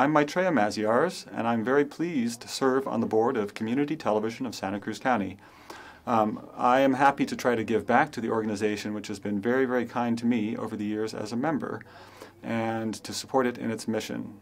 I'm Maitreya Maziarz, and I'm very pleased to serve on the board of Community Television of Santa Cruz County. Um, I am happy to try to give back to the organization, which has been very, very kind to me over the years as a member, and to support it in its mission.